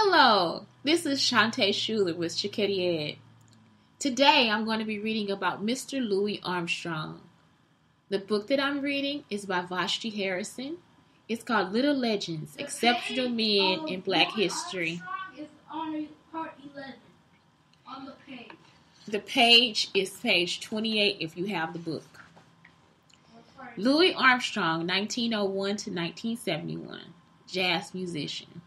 Hello, this is Shante Schuler with Schkeddy Ed. Today I'm going to be reading about Mr. Louis Armstrong. The book that I'm reading is by Vashti Harrison. It's called Little Legends Exceptional Men in Black History. On part 11 on the page. The page is page 28 if you have the book. Louis Armstrong, 1901 to 1971, jazz musician.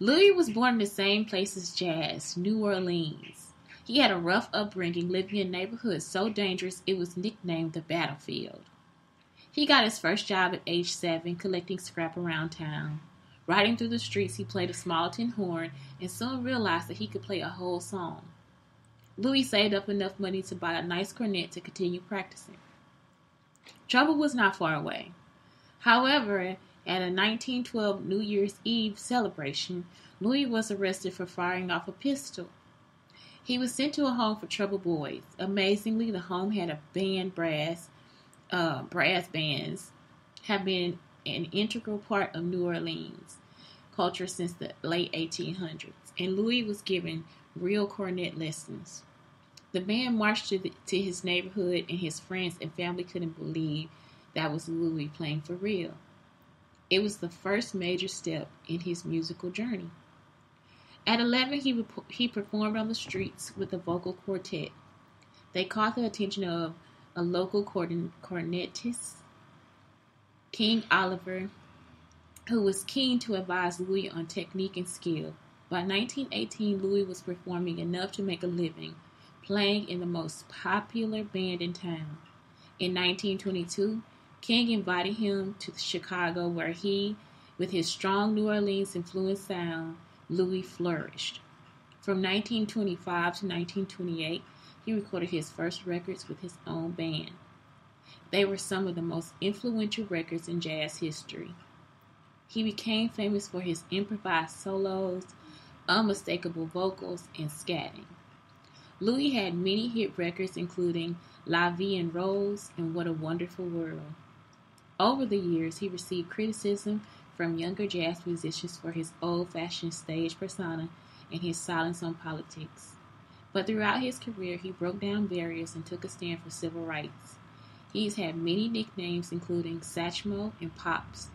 Louis was born in the same place as Jazz, New Orleans. He had a rough upbringing, living in a neighborhood so dangerous it was nicknamed the battlefield. He got his first job at age seven, collecting scrap around town. Riding through the streets, he played a small tin horn and soon realized that he could play a whole song. Louis saved up enough money to buy a nice cornet to continue practicing. Trouble was not far away. However, at a 1912 New Year's Eve celebration, Louis was arrested for firing off a pistol. He was sent to a home for troubled boys. Amazingly, the home had a band brass. Uh, brass bands have been an integral part of New Orleans culture since the late 1800s, and Louis was given real cornet lessons. The band marched to, the, to his neighborhood, and his friends and family couldn't believe that was Louis playing for real. It was the first major step in his musical journey. At 11, he, he performed on the streets with a vocal quartet. They caught the attention of a local cornetist, King Oliver, who was keen to advise Louis on technique and skill. By 1918, Louis was performing enough to make a living, playing in the most popular band in town. In 1922, King invited him to Chicago, where he, with his strong New Orleans influenced sound, Louis flourished. From 1925 to 1928, he recorded his first records with his own band. They were some of the most influential records in jazz history. He became famous for his improvised solos, unmistakable vocals, and scatting. Louis had many hit records, including La Vie en Rose and What a Wonderful World. Over the years, he received criticism from younger jazz musicians for his old fashioned stage persona and his silence on politics. But throughout his career, he broke down barriers and took a stand for civil rights. He's had many nicknames, including Satchmo and Pops,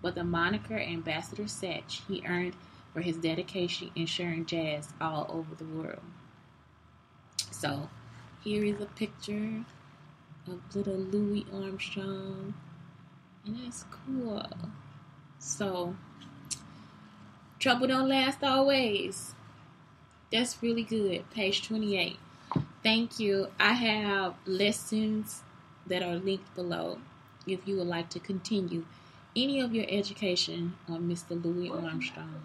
but the moniker Ambassador Satch he earned for his dedication in sharing jazz all over the world. So, here is a picture of little Louis Armstrong and that's cool. So, trouble don't last always. That's really good. Page 28. Thank you. I have lessons that are linked below if you would like to continue any of your education on Mr. Louis Armstrong.